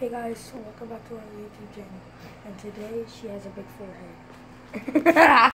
Hey guys, so welcome back to our YouTube channel. And today she has a big forehead.